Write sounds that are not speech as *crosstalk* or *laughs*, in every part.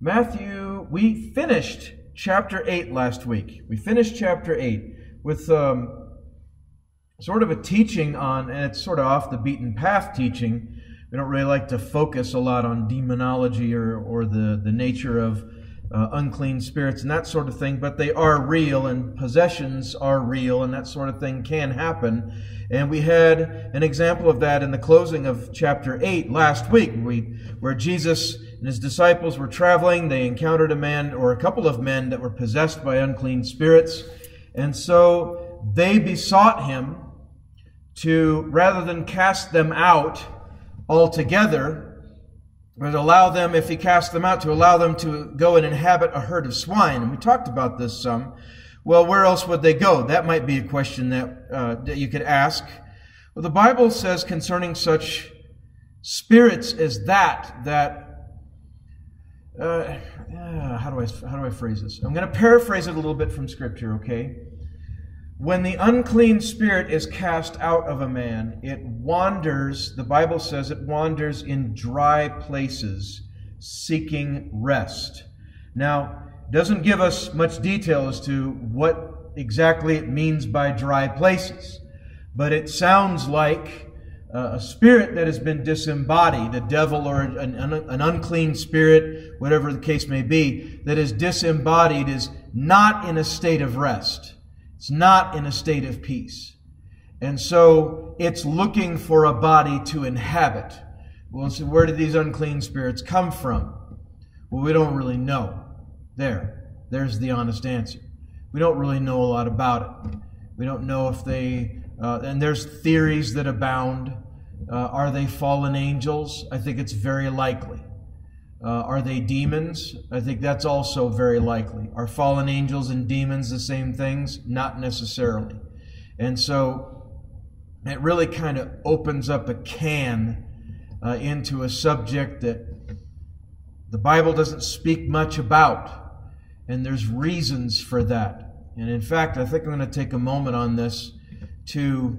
Matthew, we finished chapter 8 last week. We finished chapter 8 with um, sort of a teaching on, and it's sort of off the beaten path teaching. We don't really like to focus a lot on demonology or, or the, the nature of uh, unclean spirits and that sort of thing, but they are real and possessions are real and that sort of thing can happen. And we had an example of that in the closing of chapter 8 last week, we, where Jesus and his disciples were traveling. They encountered a man or a couple of men that were possessed by unclean spirits. And so they besought him to, rather than cast them out altogether, but allow them, if he cast them out, to allow them to go and inhabit a herd of swine. And we talked about this some. Well, where else would they go? That might be a question that, uh, that you could ask. Well, the Bible says concerning such spirits as that, that uh, uh, how do I how do I phrase this? I'm going to paraphrase it a little bit from Scripture. Okay, when the unclean spirit is cast out of a man, it wanders, the Bible says it wanders in dry places, seeking rest. Now, doesn't give us much detail as to what exactly it means by dry places, but it sounds like a spirit that has been disembodied, a devil or an, an, an unclean spirit, whatever the case may be, that is disembodied is not in a state of rest. It's not in a state of peace. And so it's looking for a body to inhabit. Well, so where did these unclean spirits come from? Well, we don't really know. There. There's the honest answer. We don't really know a lot about it. We don't know if they, uh, and there's theories that abound. Uh, are they fallen angels? I think it's very likely. Uh, are they demons? I think that's also very likely. Are fallen angels and demons the same things? Not necessarily. And so it really kind of opens up a can uh, into a subject that the Bible doesn't speak much about. And there's reasons for that. And in fact, I think I'm going to take a moment on this to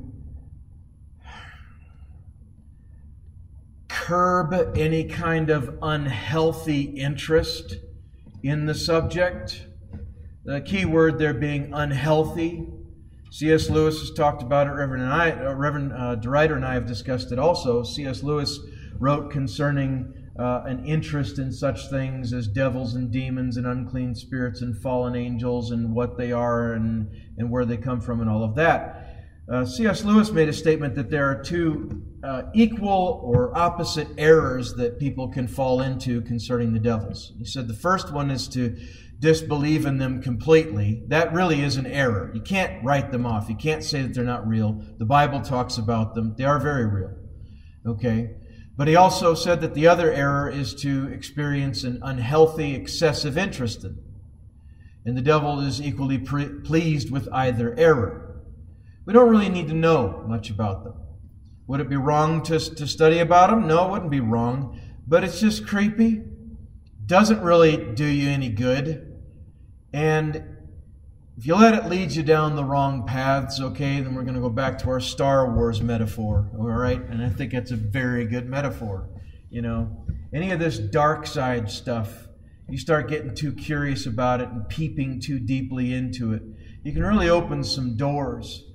curb any kind of unhealthy interest in the subject. The key word there being unhealthy. C.S. Lewis has talked about it. Reverend and I, uh, Reverend uh, and I have discussed it also. C.S. Lewis wrote concerning uh, an interest in such things as devils and demons and unclean spirits and fallen angels and what they are and, and where they come from and all of that. Uh, C.S. Lewis made a statement that there are two uh, equal or opposite errors that people can fall into concerning the devils. He said the first one is to disbelieve in them completely. That really is an error. You can't write them off. You can't say that they're not real. The Bible talks about them. They are very real. Okay? But he also said that the other error is to experience an unhealthy, excessive interest in them. And the devil is equally pre- pleased with either error. We don't really need to know much about them. Would it be wrong to, to study about them? No, it wouldn't be wrong. But it's just creepy. Doesn't really do you any good. And if you let it lead you down the wrong paths, okay, then we're going to go back to our Star Wars metaphor, all right? And I think that's a very good metaphor. You know, any of this dark side stuff, you start getting too curious about it and peeping too deeply into it, you can really open some doors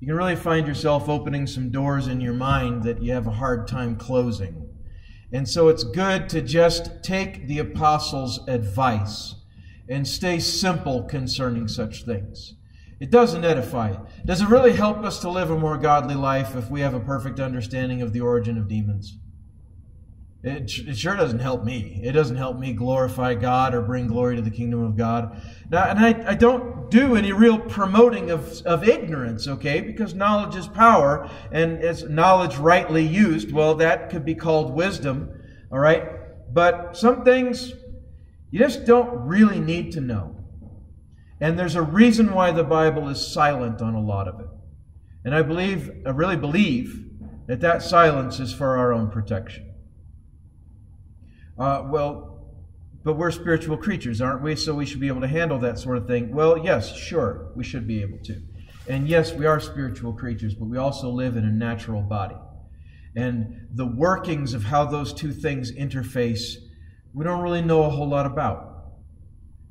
you can really find yourself opening some doors in your mind that you have a hard time closing. And so it's good to just take the apostles' advice and stay simple concerning such things. It doesn't edify. Does it really help us to live a more godly life if we have a perfect understanding of the origin of demons? It, it, sure doesn't help me. It doesn't help me glorify God or bring glory to the kingdom of God. Now, and I, I don't do any real promoting of, of ignorance, okay? Because knowledge is power, and as knowledge rightly used, well, that could be called wisdom, all right? But some things you just don't really need to know. And there's a reason why the Bible is silent on a lot of it. And I believe, I really believe, that that silence is for our own protection. Uh, well, but we're spiritual creatures, aren't we? So we should be able to handle that sort of thing. Well, yes, sure, we should be able to. And yes, we are spiritual creatures, but we also live in a natural body. And the workings of how those two things interface we don't really know a whole lot about.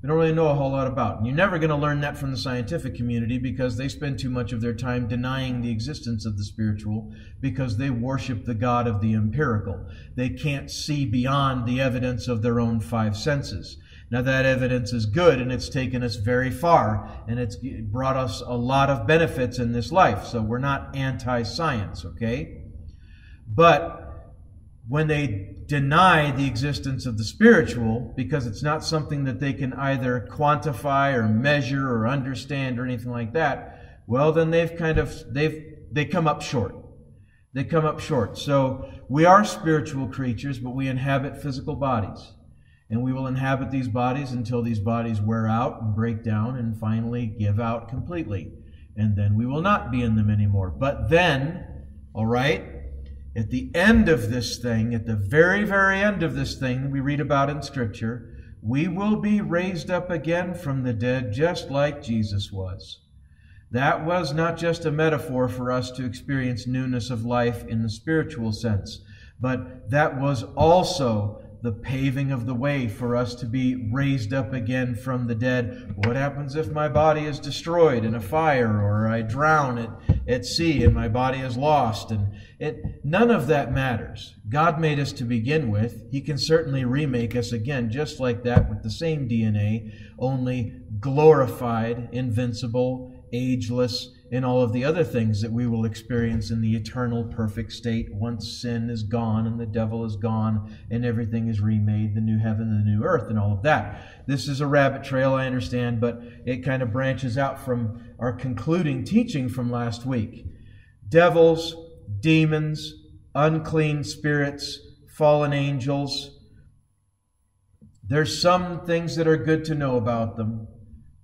We don't really know a whole lot about. And you're never going to learn that from the scientific community because they spend too much of their time denying the existence of the spiritual because they worship the God of the empirical. They can't see beyond the evidence of their own five senses. Now, that evidence is good and it's taken us very far and it's brought us a lot of benefits in this life. So we're not anti science, okay? But when they deny the existence of the spiritual because it's not something that they can either quantify or measure or understand or anything like that, well, then they've kind of, they've, they come up short. They come up short. So we are spiritual creatures, but we inhabit physical bodies. And we will inhabit these bodies until these bodies wear out and break down and finally give out completely. And then we will not be in them anymore. But then, all right, at the end of this thing, at the very, very end of this thing we read about in Scripture, we will be raised up again from the dead just like Jesus was. That was not just a metaphor for us to experience newness of life in the spiritual sense, but that was also the paving of the way for us to be raised up again from the dead. What happens if my body is destroyed in a fire or I drown at, at sea and my body is lost? And it, none of that matters. God made us to begin with. He can certainly remake us again, just like that, with the same DNA, only glorified, invincible, ageless, and all of the other things that we will experience in the eternal perfect state once sin is gone and the devil is gone and everything is remade, the new heaven the new earth and all of that. This is a rabbit trail, I understand, but it kind of branches out from our concluding teaching from last week. Devils, demons, unclean spirits, fallen angels. There's some things that are good to know about them,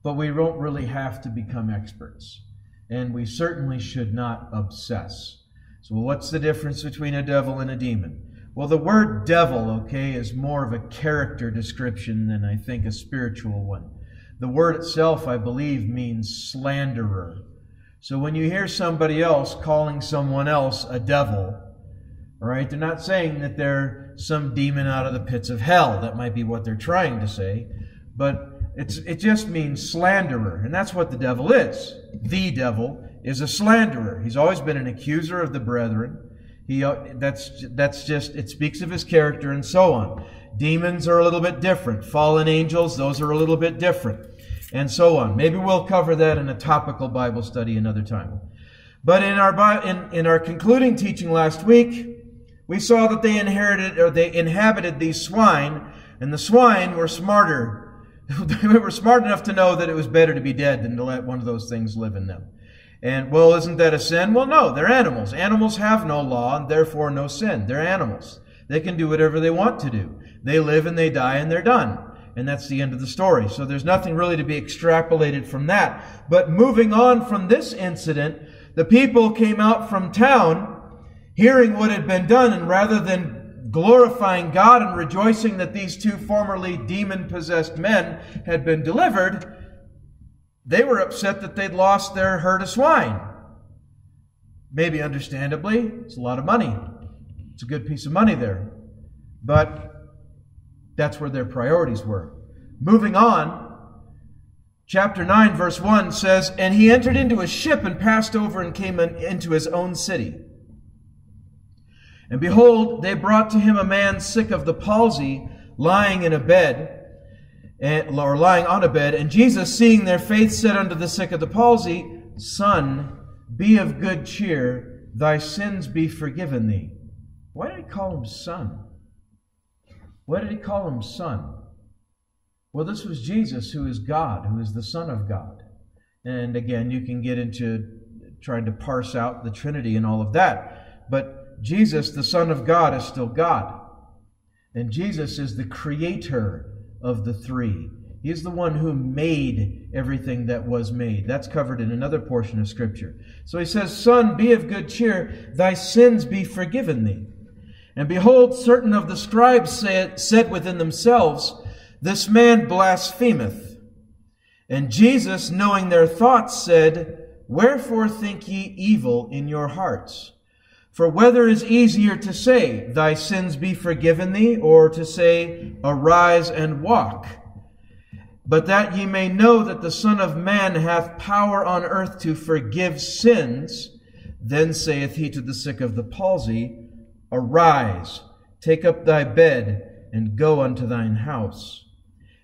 but we don't really have to become experts and we certainly should not obsess. So, what's the difference between a devil and a demon? Well, the word devil, okay, is more of a character description than I think a spiritual one. The word itself, I believe, means slanderer. So when you hear somebody else calling someone else a devil, all right, they're not saying that they're some demon out of the pits of hell. That might be what they're trying to say. But it's, it just means slanderer, and that's what the devil is. The devil is a slanderer. He's always been an accuser of the brethren. He, uh, that's, that's just, it speaks of his character and so on. Demons are a little bit different. Fallen angels, those are a little bit different. And so on. Maybe we'll cover that in a topical Bible study another time. But in our, in, in our concluding teaching last week, we saw that they inherited, or they inhabited these swine, and the swine were smarter they were smart enough to know that it was better to be dead than to let one of those things live in them. And, well, isn't that a sin? Well, no, they're animals. Animals have no law and therefore no sin. They're animals. They can do whatever they want to do. They live and they die and they're done. And that's the end of the story. So there's nothing really to be extrapolated from that. But moving on from this incident, the people came out from town hearing what had been done, and rather than glorifying God and rejoicing that these two formerly demon possessed men had been delivered, they were upset that they'd lost their herd of swine. Maybe understandably, it's a lot of money. It's a good piece of money there. But that's where their priorities were. Moving on, chapter 9, verse 1 says, And he entered into a ship and passed over and came into his own city. And behold, they brought to him a man sick of the palsy, lying in a bed, or lying on a bed. And Jesus, seeing their faith, said unto the sick of the palsy, Son, be of good cheer, thy sins be forgiven thee. Why did he call him son? Why did he call him son? Well, this was Jesus, who is God, who is the Son of God. And again, you can get into trying to parse out the Trinity and all of that. But Jesus, the Son of God, is still God. And Jesus is the creator of the three. He is the one who made everything that was made. That's covered in another portion of Scripture. So he says, Son, be of good cheer, thy sins be forgiven thee. And behold, certain of the scribes said, said within themselves, This man blasphemeth. And Jesus, knowing their thoughts, said, Wherefore think ye evil in your hearts? For whether is easier to say, Thy sins be forgiven thee, or to say, Arise and walk? But that ye may know that the Son of Man hath power on earth to forgive sins, then saith he to the sick of the palsy, Arise, take up thy bed, and go unto thine house.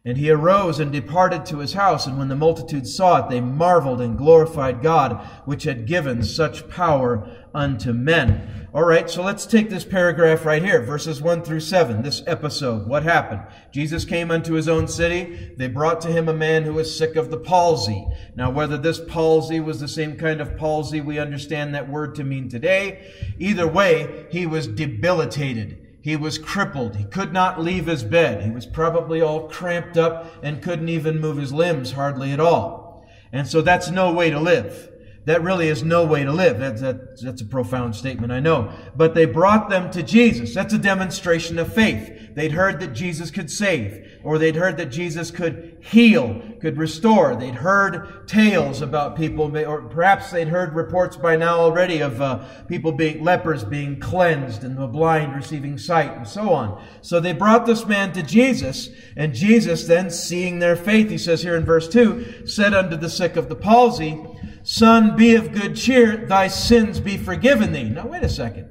And he arose and departed to his house, and when the multitude saw it, they marveled and glorified God, which had given such power unto men. All right, so let's take this paragraph right here, verses 1 through 7, this episode. What happened? Jesus came unto his own city. They brought to him a man who was sick of the palsy. Now, whether this palsy was the same kind of palsy we understand that word to mean today, either way, he was debilitated. He was crippled. He could not leave his bed. He was probably all cramped up and couldn't even move his limbs hardly at all. And so that's no way to live. That really is no way to live. That's, that's, that's a profound statement, I know. But they brought them to Jesus. That's a demonstration of faith. They'd heard that Jesus could save, or they'd heard that Jesus could heal, could restore. They'd heard tales about people, or perhaps they'd heard reports by now already of uh, people being lepers being cleansed and the blind receiving sight and so on. So they brought this man to Jesus, and Jesus then, seeing their faith, he says here in verse 2, said unto the sick of the palsy, Son, be of good cheer, thy sins be forgiven thee. Now, wait a second.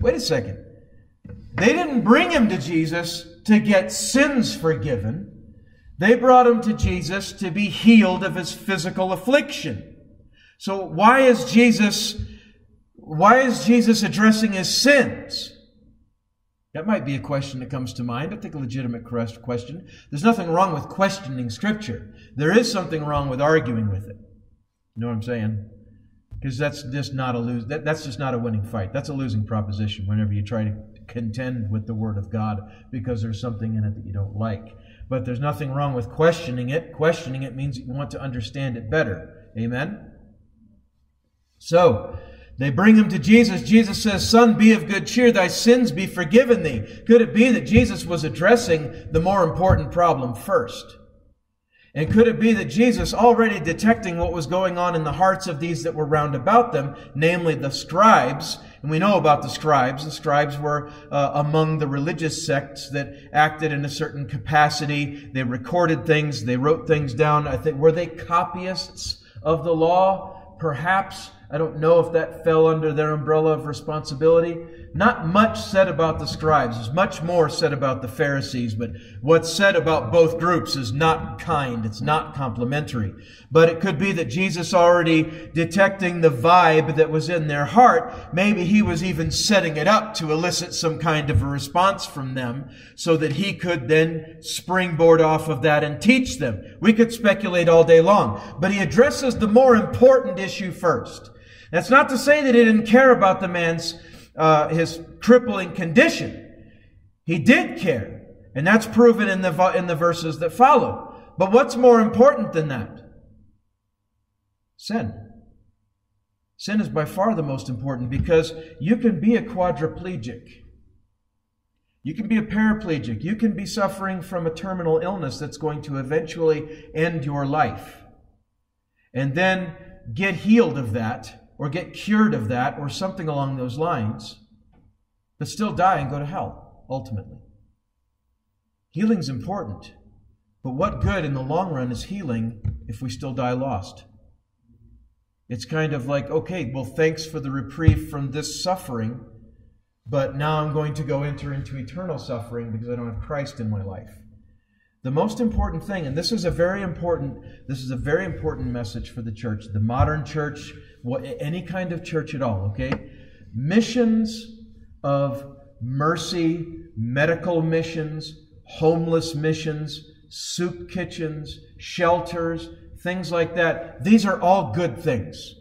Wait a second. They didn't bring him to Jesus to get sins forgiven. They brought him to Jesus to be healed of his physical affliction. So why is Jesus, why is Jesus addressing his sins? That might be a question that comes to mind. I think a legitimate question. There's nothing wrong with questioning Scripture. There is something wrong with arguing with it. You know what I'm saying? Because that's just not a lose. That, that's just not a winning fight. That's a losing proposition. Whenever you try to contend with the Word of God because there's something in it that you don't like. But there's nothing wrong with questioning it. Questioning it means you want to understand it better. Amen? So, they bring him to Jesus. Jesus says, Son, be of good cheer. Thy sins be forgiven thee. Could it be that Jesus was addressing the more important problem first? And could it be that Jesus, already detecting what was going on in the hearts of these that were round about them, namely the scribes, and we know about the scribes. The scribes were uh, among the religious sects that acted in a certain capacity. They recorded things, they wrote things down. I think, were they copyists of the law? Perhaps. I don't know if that fell under their umbrella of responsibility. Not much said about the scribes. There's much more said about the Pharisees, but what's said about both groups is not kind. It's not complimentary. But it could be that Jesus already detecting the vibe that was in their heart, maybe he was even setting it up to elicit some kind of a response from them so that he could then springboard off of that and teach them. We could speculate all day long, but he addresses the more important issue first. That's not to say that he didn't care about the man's uh, his crippling condition. He did care, and that's proven in the in the verses that follow. But what's more important than that? Sin. Sin is by far the most important because you can be a quadriplegic. You can be a paraplegic. You can be suffering from a terminal illness that's going to eventually end your life. And then get healed of that or get cured of that or something along those lines, but still die and go to hell, ultimately. Healing's important, but what good in the long run is healing if we still die lost? It's kind of like, okay, well, thanks for the reprieve from this suffering, but now I'm going to go enter into eternal suffering because I don't have Christ in my life. The most important thing, and this is a very important, this is a very important message for the church, the modern church, what, any kind of church at all, okay? Missions of mercy, medical missions, homeless missions, soup kitchens, shelters, things like that. These are all good things.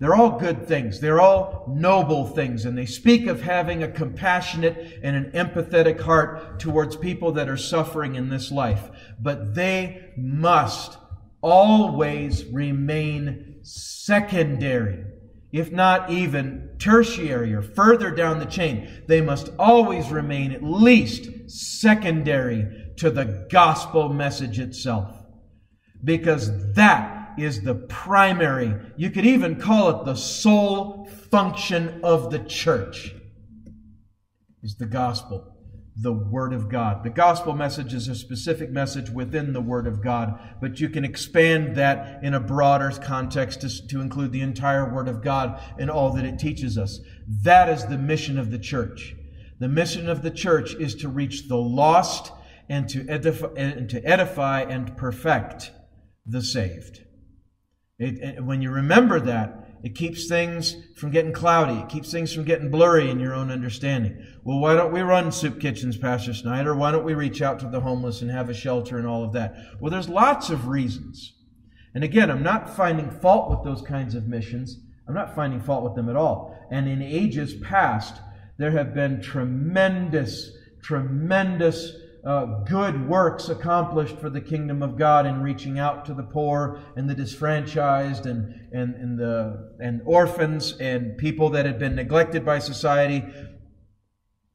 They're all good things. They're all noble things. And they speak of having a compassionate and an empathetic heart towards people that are suffering in this life. But they must always remain secondary, if not even tertiary or further down the chain. They must always remain at least secondary to the gospel message itself. Because that is the primary, you could even call it the sole function of the church, is the gospel the Word of God. The gospel message is a specific message within the Word of God, but you can expand that in a broader context to, to, include the entire Word of God and all that it teaches us. That is the mission of the church. The mission of the church is to reach the lost and to edify and, to edify and perfect the saved. It, when you remember that, it keeps things from getting cloudy. It keeps things from getting blurry in your own understanding. Well, why don't we run soup kitchens, Pastor Snyder? Why don't we reach out to the homeless and have a shelter and all of that? Well, there's lots of reasons. And again, I'm not finding fault with those kinds of missions. I'm not finding fault with them at all. And in ages past, there have been tremendous, tremendous uh, good works accomplished for the kingdom of God in reaching out to the poor and the disfranchised and, and, and, the, and orphans and people that had been neglected by society.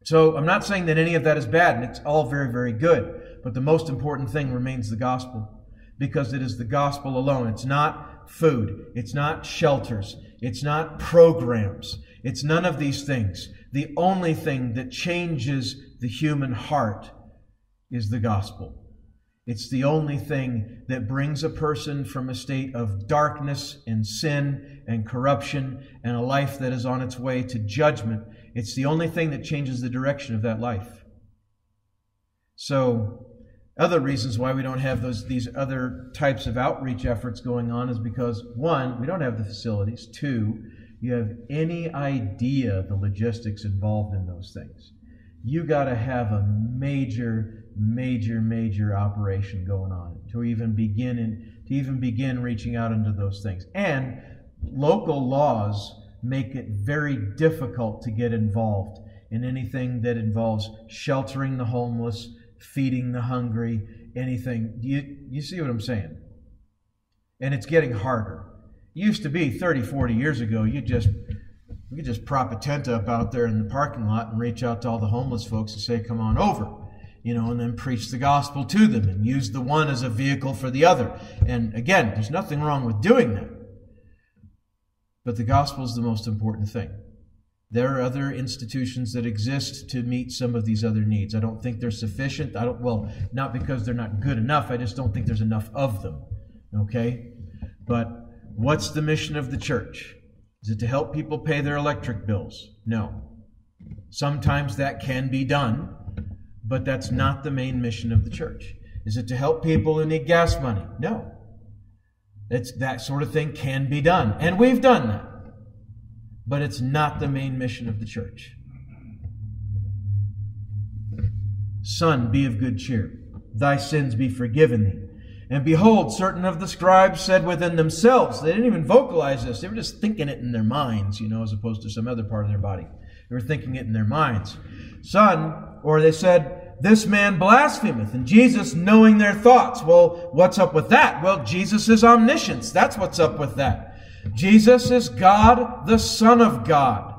So I'm not saying that any of that is bad, and it's all very, very good. But the most important thing remains the gospel because it is the gospel alone. It's not food, it's not shelters, it's not programs, it's none of these things. The only thing that changes the human heart is the gospel. It's the only thing that brings a person from a state of darkness and sin and corruption and a life that is on its way to judgment. It's the only thing that changes the direction of that life. So, other reasons why we don't have those these other types of outreach efforts going on is because one, we don't have the facilities. Two, you have any idea the logistics involved in those things. You got to have a major major, major operation going on to even begin in, to even begin reaching out into those things. And local laws make it very difficult to get involved in anything that involves sheltering the homeless, feeding the hungry, anything. You, you see what I'm saying? And it's getting harder. It used to be 30, 40 years ago, you just we could just prop a tent up out there in the parking lot and reach out to all the homeless folks and say, come on over you know, and then preach the gospel to them and use the one as a vehicle for the other. And again, there's nothing wrong with doing that. But the gospel is the most important thing. There are other institutions that exist to meet some of these other needs. I don't think they're sufficient. I don't, well, not because they're not good enough. I just don't think there's enough of them. Okay? But what's the mission of the church? Is it to help people pay their electric bills? No. Sometimes that can be done but that's mm-hmm. not the main mission of the church. Is it to help people who need gas money? No. It's, that sort of thing can be done. And we've done that. But it's not the main mission of the church. Son, be of good cheer. Thy sins be forgiven thee. And behold, certain of the scribes said within themselves, they didn't even vocalize this, they were just thinking it in their minds, you know, as opposed to some other part of their body. They were thinking it in their minds. Son, or they said, This man blasphemeth. And Jesus, knowing their thoughts. Well, what's up with that? Well, Jesus is omniscience. That's what's up with that. Jesus is God, the Son of God.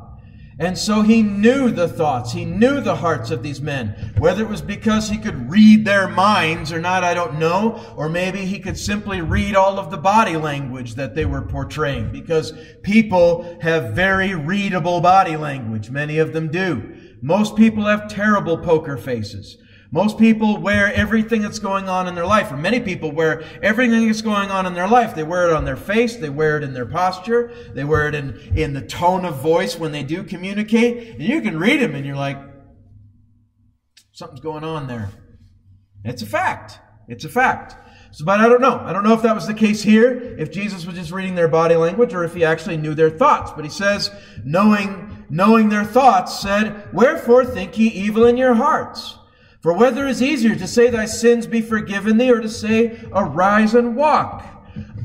And so he knew the thoughts, he knew the hearts of these men. Whether it was because he could read their minds or not, I don't know. Or maybe he could simply read all of the body language that they were portraying. Because people have very readable body language. Many of them do. Most people have terrible poker faces. Most people wear everything that's going on in their life, or many people wear everything that's going on in their life. They wear it on their face, they wear it in their posture, they wear it in, in the tone of voice when they do communicate. And you can read them and you're like, something's going on there. It's a fact. It's a fact. So, but I don't know. I don't know if that was the case here, if Jesus was just reading their body language, or if he actually knew their thoughts. But he says, knowing knowing their thoughts, said, Wherefore think ye evil in your hearts? For whether is easier to say thy sins be forgiven thee, or to say, Arise and walk?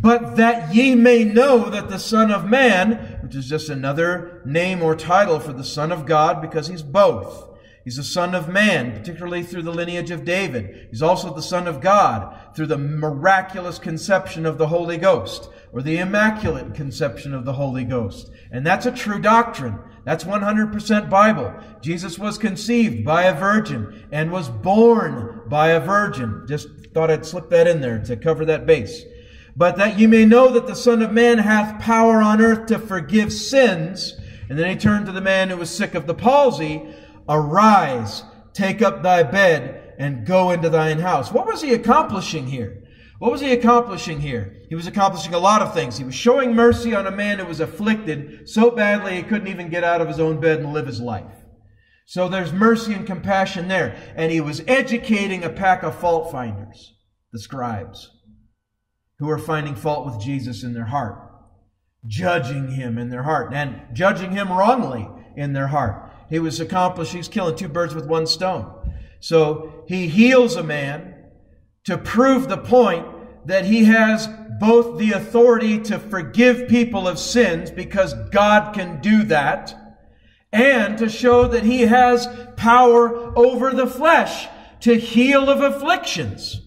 But that ye may know that the Son of Man, which is just another name or title for the Son of God, because he's both. He's the Son of Man, particularly through the lineage of David. He's also the Son of God through the miraculous conception of the Holy Ghost, or the immaculate conception of the Holy Ghost. And that's a true doctrine. That's 100% Bible. Jesus was conceived by a virgin and was born by a virgin. Just thought I'd slip that in there to cover that base. but that you may know that the Son of Man hath power on earth to forgive sins. And then he turned to the man who was sick of the palsy, Arise, take up thy bed, and go into thine house. What was he accomplishing here? What was he accomplishing here? He was accomplishing a lot of things. He was showing mercy on a man who was afflicted so badly he couldn't even get out of his own bed and live his life. So there's mercy and compassion there. And he was educating a pack of fault finders, the scribes, who are finding fault with Jesus in their heart, judging him in their heart, and judging him wrongly in their heart. He was accomplishing, he's killing two birds with one stone. So he heals a man to prove the point that he has both the authority to forgive people of sins because God can do that and to show that he has power over the flesh to heal of afflictions.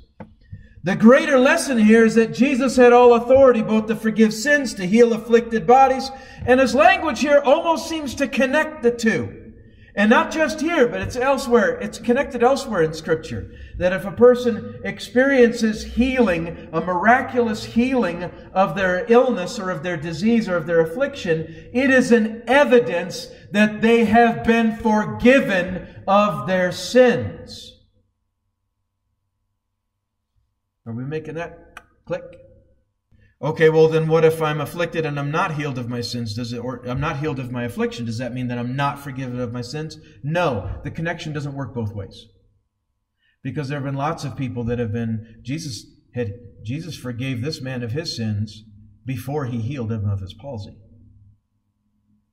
The greater lesson here is that Jesus had all authority both to forgive sins, to heal afflicted bodies, and his language here almost seems to connect the two. And not just here, but it's elsewhere. It's connected elsewhere in Scripture. That if a person experiences healing, a miraculous healing of their illness or of their disease or of their affliction, it is an evidence that they have been forgiven of their sins. Are we making that click? Okay, well then what if I'm afflicted and I'm not healed of my sins? Does it or I'm not healed of my affliction? Does that mean that I'm not forgiven of my sins? No, the connection doesn't work both ways. Because there have been lots of people that have been Jesus had Jesus forgave this man of his sins before he healed him of his palsy.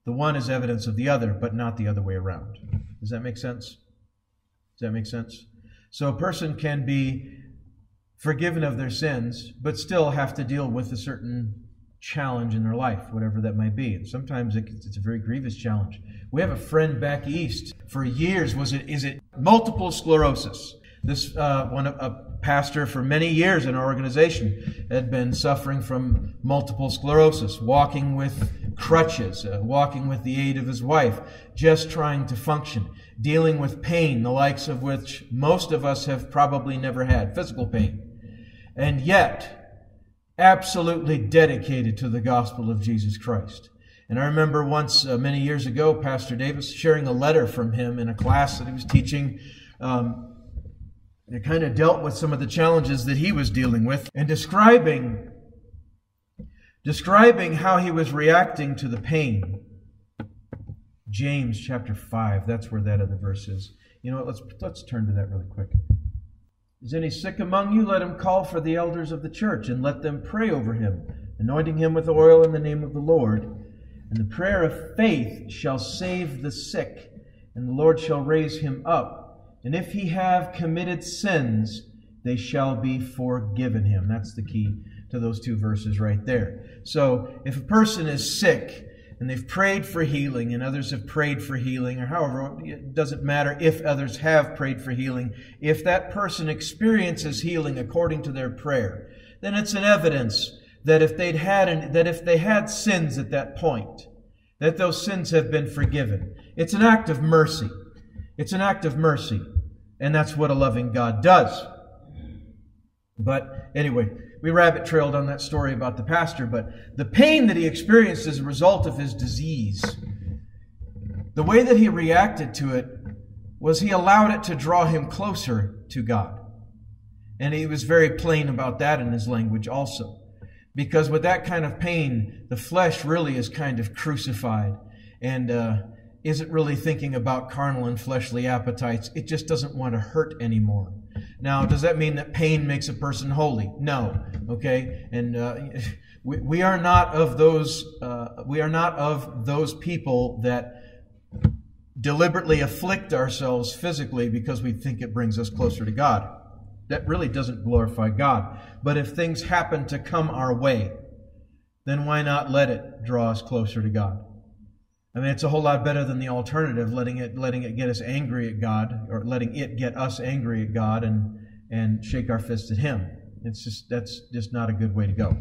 The one is evidence of the other, but not the other way around. Does that make sense? Does that make sense? So a person can be forgiven of their sins, but still have to deal with a certain challenge in their life, whatever that might be. And sometimes it's a very grievous challenge. We have a friend back east for years. Was it is it multiple sclerosis? This uh, one a pastor for many years in our organization had been suffering from multiple sclerosis, walking with crutches, uh, walking with the aid of his wife, just trying to function, dealing with pain, the likes of which most of us have probably never had, physical pain and yet absolutely dedicated to the gospel of Jesus Christ. And I remember once, uh, many years ago, Pastor Davis sharing a letter from him in a class that he was teaching. Um, it kind of dealt with some of the challenges that he was dealing with and describing describing how he was reacting to the pain. James chapter 5, that's where that other verse is. You know what, let's let's turn to that really quick. Is any sick among you? Let him call for the elders of the church, and let them pray over him, anointing him with oil in the name of the Lord. And the prayer of faith shall save the sick, and the Lord shall raise him up. And if he have committed sins, they shall be forgiven him. That's the key to those two verses right there. So if a person is sick, and they've prayed for healing, and others have prayed for healing, or however, it doesn't matter if others have prayed for healing. If that person experiences healing according to their prayer, then it's an evidence that if they'd had an, that if they had sins at that point, that those sins have been forgiven. It's an act of mercy. It's an act of mercy. And that's what a loving God does. But anyway, we rabbit trailed on that story about the pastor, but the pain that he experienced as a result of his disease, the way that he reacted to it was he allowed it to draw him closer to God. And he was very plain about that in his language also. Because with that kind of pain, the flesh really is kind of crucified and uh, isn't really thinking about carnal and fleshly appetites. It just doesn't want to hurt anymore. Now, does that mean that pain makes a person holy? No. Okay, and uh, *laughs* we, we are not of those. Uh, we are not of those people that deliberately afflict ourselves physically because we think it brings us closer to God. That really doesn't glorify God. But if things happen to come our way, then why not let it draw us closer to God? I mean, it's a whole lot better than the alternative, letting it letting it get us angry at God, or letting it get us angry at God and and shake our fist at Him. It's just that's just not a good way to go.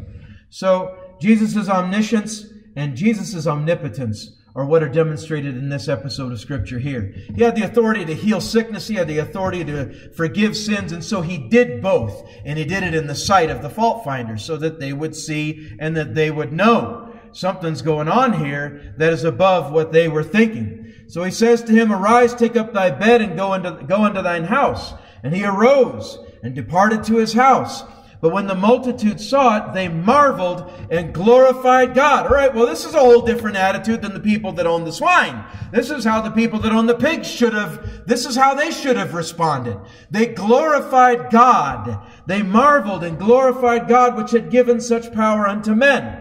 So Jesus' omniscience and Jesus' omnipotence are what are demonstrated in this episode of scripture here. He had the authority to heal sickness. He had the authority to forgive sins. And so he did both. And he did it in the sight of the fault finders so that they would see and that they would know something's going on here that is above what they were thinking. So he says to him, arise, take up thy bed and go into, go into thine house. And he arose and departed to his house. But when the multitude saw it, they marveled and glorified God. All right, well, this is a whole different attitude than the people that own the swine. This is how the people that own the pigs should have, this is how they should have responded. They glorified God. They marveled and glorified God, which had given such power unto men.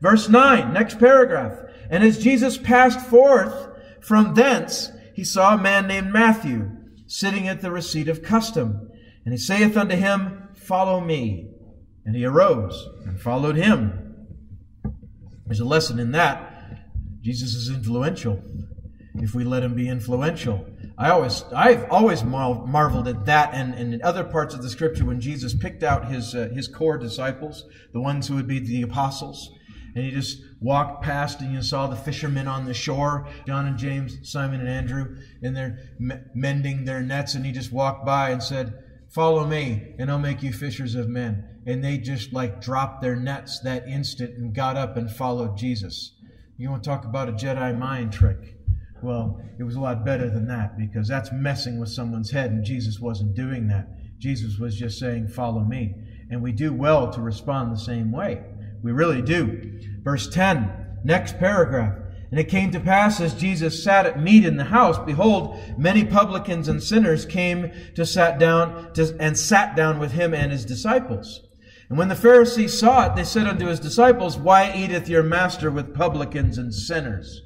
Verse 9, next paragraph. And as Jesus passed forth from thence, he saw a man named Matthew sitting at the receipt of custom. And he saith unto him, Follow me. And he arose and followed him. There's a lesson in that. Jesus is influential if we let him be influential. I always, I've always marveled at that and, and in other parts of the scripture when Jesus picked out his, uh, his core disciples, the ones who would be the apostles, and he just walked past and you saw the fishermen on the shore, John and James, Simon and Andrew, and they're mending their nets, and he just walked by and said, Follow me, and I'll make you fishers of men. And they just like dropped their nets that instant and got up and followed Jesus. You want to talk about a Jedi mind trick? Well, it was a lot better than that because that's messing with someone's head, and Jesus wasn't doing that. Jesus was just saying, Follow me. And we do well to respond the same way. We really do. Verse 10, next paragraph. And it came to pass as Jesus sat at meat in the house, behold, many publicans and sinners came to sat down to, and sat down with him and his disciples. And when the Pharisees saw it, they said unto his disciples, Why eateth your master with publicans and sinners?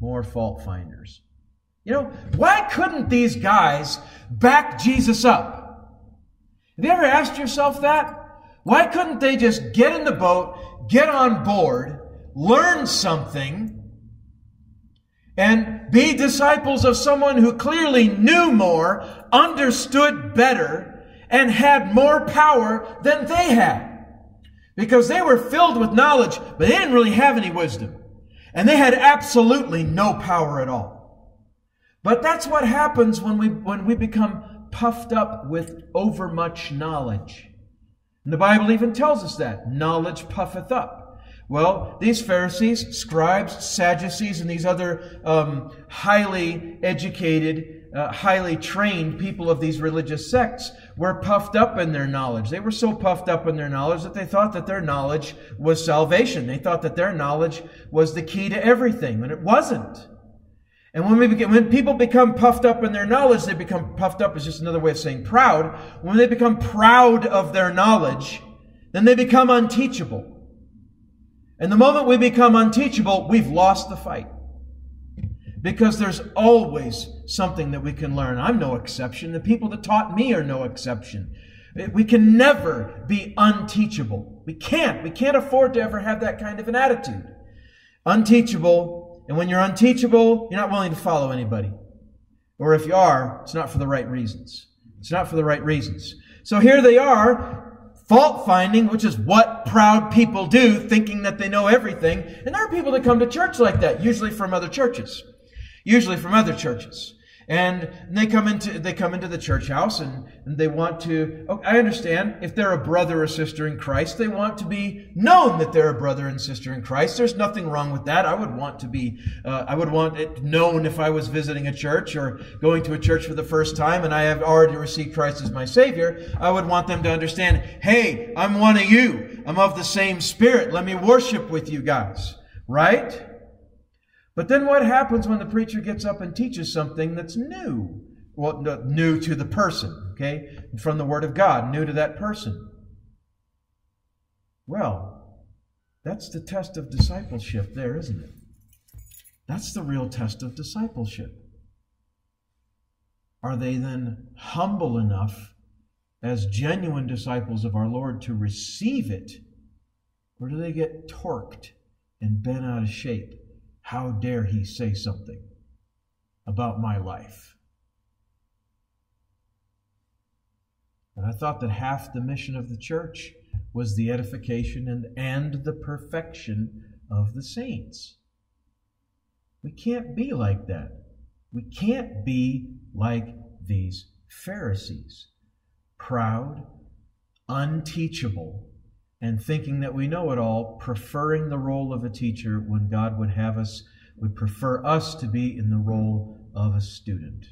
More fault finders. You know, why couldn't these guys back Jesus up? Have you ever asked yourself that? Why couldn't they just get in the boat, get on board, learn something, and be disciples of someone who clearly knew more, understood better, and had more power than they had. Because they were filled with knowledge, but they didn't really have any wisdom. And they had absolutely no power at all. But that's what happens when we, when we become puffed up with overmuch knowledge. And the Bible even tells us that. Knowledge puffeth up. Well, these Pharisees, scribes, Sadducees, and these other um, highly educated, uh, highly trained people of these religious sects were puffed up in their knowledge. They were so puffed up in their knowledge that they thought that their knowledge was salvation. They thought that their knowledge was the key to everything, and it wasn't. And when we begin, when people become puffed up in their knowledge, they become puffed up is just another way of saying proud. When they become proud of their knowledge, then they become unteachable. And the moment we become unteachable, we've lost the fight. Because there's always something that we can learn. I'm no exception. The people that taught me are no exception. We can never be unteachable. We can't. We can't afford to ever have that kind of an attitude. Unteachable. And when you're unteachable, you're not willing to follow anybody. Or if you are, it's not for the right reasons. It's not for the right reasons. So here they are, fault finding, which is what proud people do, thinking that they know everything. And there are people that come to church like that, usually from other churches. Usually from other churches. And they come into they come into the church house and, and they want to oh, I understand if they're a brother or sister in Christ, they want to be known that they're a brother and sister in Christ. There's nothing wrong with that. I would want to be uh, I would want it known if I was visiting a church or going to a church for the first time and I have already received Christ as my Savior. I would want them to understand, hey, I'm one of you. I'm of the same spirit. Let me worship with you guys. Right? But then what happens when the preacher gets up and teaches something that's new? Well, new to the person, okay? From the Word of God, new to that person. Well, that's the test of discipleship there, isn't it? That's the real test of discipleship. Are they then humble enough as genuine disciples of our Lord to receive it? Or do they get torqued and bent out of shape? How dare he say something about my life? And I thought that half the mission of the church was the edification and, and the perfection of the saints. We can't be like that. We can't be like these Pharisees proud, unteachable, and thinking that we know it all, preferring the role of a teacher when God would have us, would prefer us to be in the role of a student.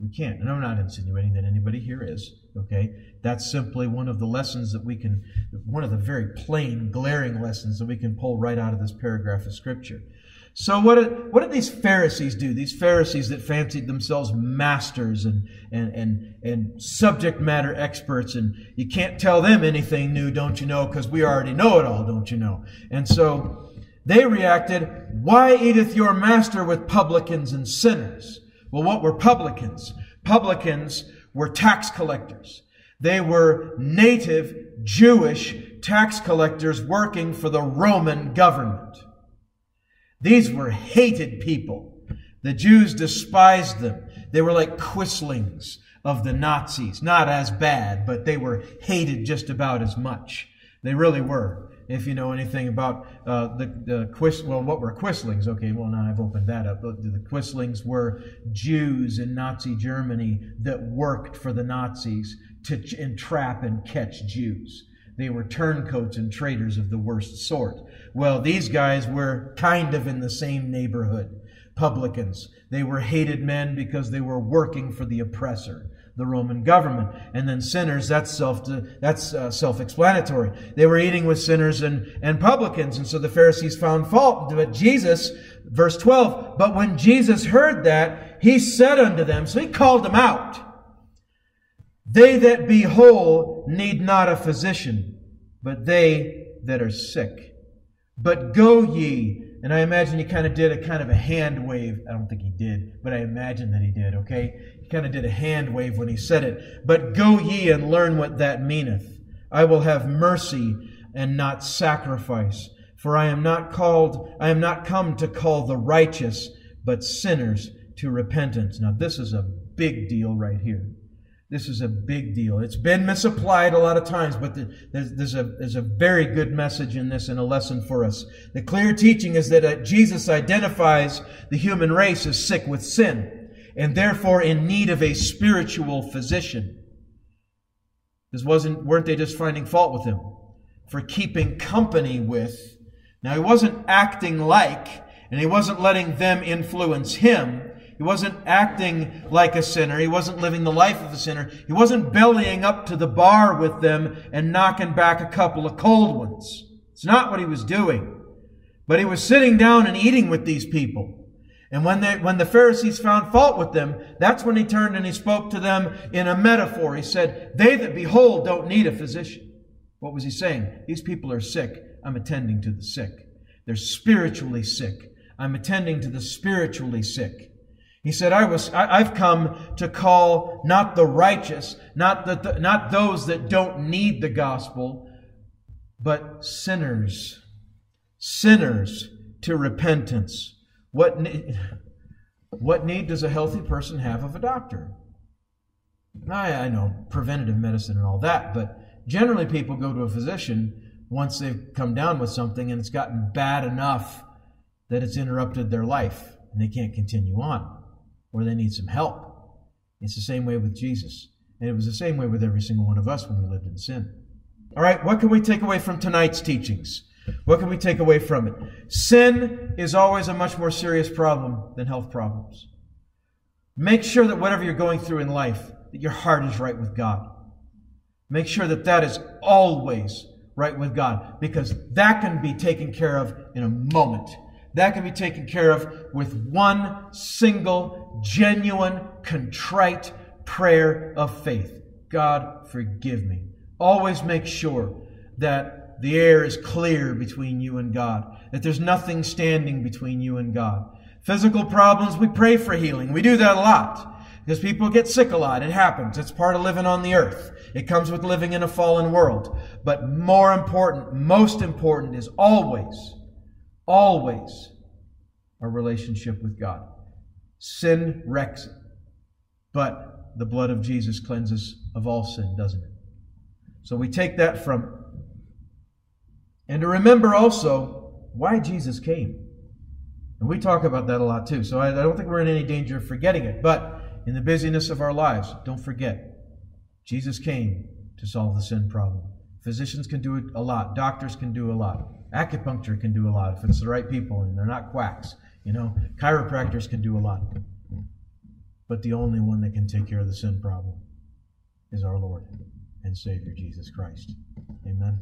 We can't. And I'm not insinuating that anybody here is, okay? That's simply one of the lessons that we can, one of the very plain, glaring lessons that we can pull right out of this paragraph of Scripture. So what did, what did these Pharisees do? These Pharisees that fancied themselves masters and, and, and, and subject matter experts and you can't tell them anything new, don't you know, because we already know it all, don't you know? And so they reacted, why eateth your master with publicans and sinners? Well, what were publicans? Publicans were tax collectors. They were native Jewish tax collectors working for the Roman government. These were hated people. The Jews despised them. They were like quislings of the Nazis. Not as bad, but they were hated just about as much. They really were. If you know anything about uh, the, the quis, well, what were quislings? Okay, well, now I've opened that up. The, the quislings were Jews in Nazi Germany that worked for the Nazis to entrap and catch Jews. They were turncoats and traitors of the worst sort. Well, these guys were kind of in the same neighborhood. Publicans. They were hated men because they were working for the oppressor, the Roman government. And then sinners, that's self, that's uh, self-explanatory. They were eating with sinners and, and publicans. And so the Pharisees found fault. But Jesus, verse 12, but when Jesus heard that, he said unto them, so he called them out. They that be whole need not a physician, but they that are sick. But go ye. And I imagine he kind of did a kind of a hand wave. I don't think he did, but I imagine that he did, okay? He kind of did a hand wave when he said it. But go ye and learn what that meaneth. I will have mercy and not sacrifice. For I am not called, I am not come to call the righteous, but sinners to repentance. Now this is a big deal right here. This is a big deal. It's been misapplied a lot of times, but there's, there's, a, there's a very good message in this and a lesson for us. The clear teaching is that uh, Jesus identifies the human race as sick with sin and therefore in need of a spiritual physician. This wasn't, weren't they just finding fault with him for keeping company with? Now he wasn't acting like, and he wasn't letting them influence him. He wasn't acting like a sinner. He wasn't living the life of a sinner. He wasn't bellying up to the bar with them and knocking back a couple of cold ones. It's not what he was doing. But he was sitting down and eating with these people. And when, they, when the Pharisees found fault with them, that's when he turned and he spoke to them in a metaphor. He said, They that behold don't need a physician. What was he saying? These people are sick. I'm attending to the sick. They're spiritually sick. I'm attending to the spiritually sick. He said, I was, I, have come to call not the righteous, not the, not those that don't need the gospel, but sinners. Sinners to repentance. What need, *laughs* what need does a healthy person have of a doctor? I, I know preventative medicine and all that, but generally people go to a physician once they've come down with something and it's gotten bad enough that it's interrupted their life and they can't continue on or they need some help. It's the same way with Jesus. And it was the same way with every single one of us when we lived in sin. All right, what can we take away from tonight's teachings? What can we take away from it? Sin is always a much more serious problem than health problems. Make sure that whatever you're going through in life, that your heart is right with God. Make sure that that is always right with God because that can be taken care of in a moment. That can be taken care of with one single, genuine, contrite prayer of faith. God, forgive me. Always make sure that the air is clear between you and God, that there's nothing standing between you and God. Physical problems, we pray for healing. We do that a lot because people get sick a lot. It happens. It's part of living on the earth. It comes with living in a fallen world. But more important, most important is always always our relationship with God. Sin wrecks it, but the blood of Jesus cleanses of all sin, doesn't it? So we take that from And to remember also why Jesus came. And we talk about that a lot too. So I, I don't think we're in any danger of forgetting it. But in the busyness of our lives, don't forget Jesus came to solve the sin problem. Physicians can do it a lot, doctors can do a lot, acupuncture can do a lot if it's the right people and they're not quacks. You know, chiropractors can do a lot. But the only one that can take care of the sin problem is our Lord and Savior Jesus Christ. Amen.